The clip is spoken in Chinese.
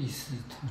第四趟